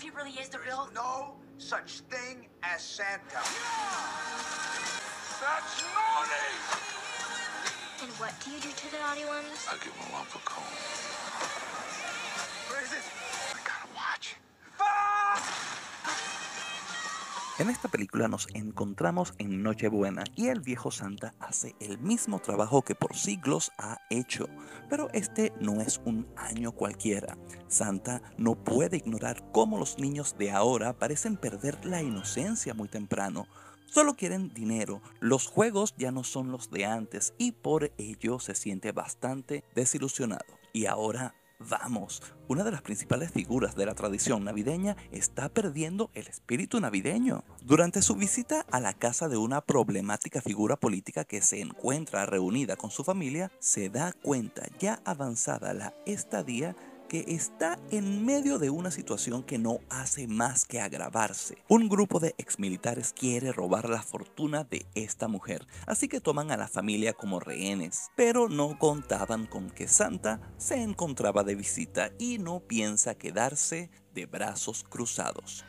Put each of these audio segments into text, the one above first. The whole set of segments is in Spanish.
if he really is the real? No such thing as Santa. That's naughty! And what do you do to the naughty ones? I give them a lump of coal. Where is it? En esta película nos encontramos en Nochebuena y el viejo Santa hace el mismo trabajo que por siglos ha hecho, pero este no es un año cualquiera. Santa no puede ignorar cómo los niños de ahora parecen perder la inocencia muy temprano. Solo quieren dinero, los juegos ya no son los de antes y por ello se siente bastante desilusionado. Y ahora Vamos, una de las principales figuras de la tradición navideña está perdiendo el espíritu navideño. Durante su visita a la casa de una problemática figura política que se encuentra reunida con su familia, se da cuenta ya avanzada la estadía que está en medio de una situación que no hace más que agravarse. Un grupo de exmilitares quiere robar la fortuna de esta mujer, así que toman a la familia como rehenes, pero no contaban con que Santa se encontraba de visita y no piensa quedarse de brazos cruzados.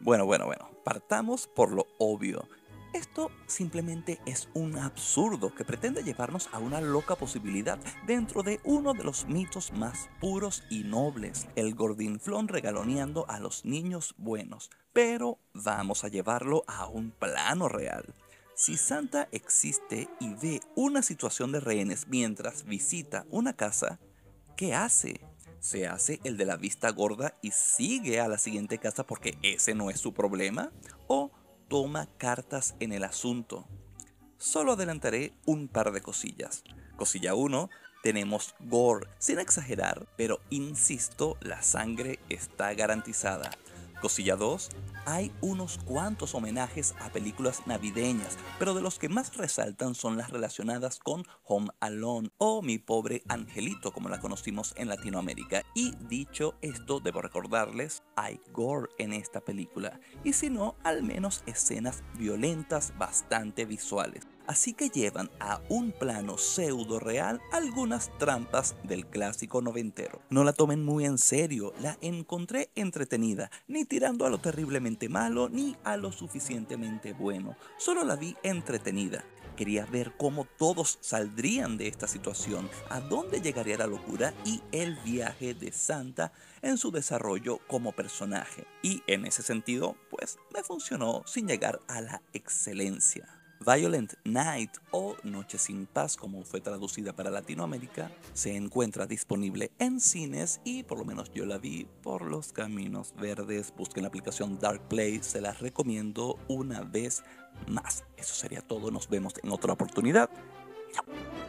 Bueno, bueno, bueno, partamos por lo obvio. Esto simplemente es un absurdo que pretende llevarnos a una loca posibilidad dentro de uno de los mitos más puros y nobles, el gordinflón regaloneando a los niños buenos. Pero vamos a llevarlo a un plano real. Si Santa existe y ve una situación de rehenes mientras visita una casa, ¿qué hace? ¿Se hace el de la vista gorda y sigue a la siguiente casa porque ese no es su problema? ¿O toma cartas en el asunto. Solo adelantaré un par de cosillas. Cosilla 1, tenemos gore, sin exagerar, pero insisto, la sangre está garantizada. Cosilla 2, hay unos cuantos homenajes a películas navideñas, pero de los que más resaltan son las relacionadas con Home Alone o Mi pobre angelito, como la conocimos en Latinoamérica. Y dicho esto, debo recordarles, hay gore en esta película, y si no, al menos escenas violentas bastante visuales así que llevan a un plano pseudo real algunas trampas del clásico noventero. No la tomen muy en serio, la encontré entretenida, ni tirando a lo terriblemente malo ni a lo suficientemente bueno, solo la vi entretenida. Quería ver cómo todos saldrían de esta situación, a dónde llegaría la locura y el viaje de Santa en su desarrollo como personaje. Y en ese sentido, pues me funcionó sin llegar a la excelencia. Violent Night o Noche sin Paz, como fue traducida para Latinoamérica, se encuentra disponible en cines y por lo menos yo la vi por los caminos verdes. Busquen la aplicación Dark Play, se las recomiendo una vez más. Eso sería todo, nos vemos en otra oportunidad. Chao.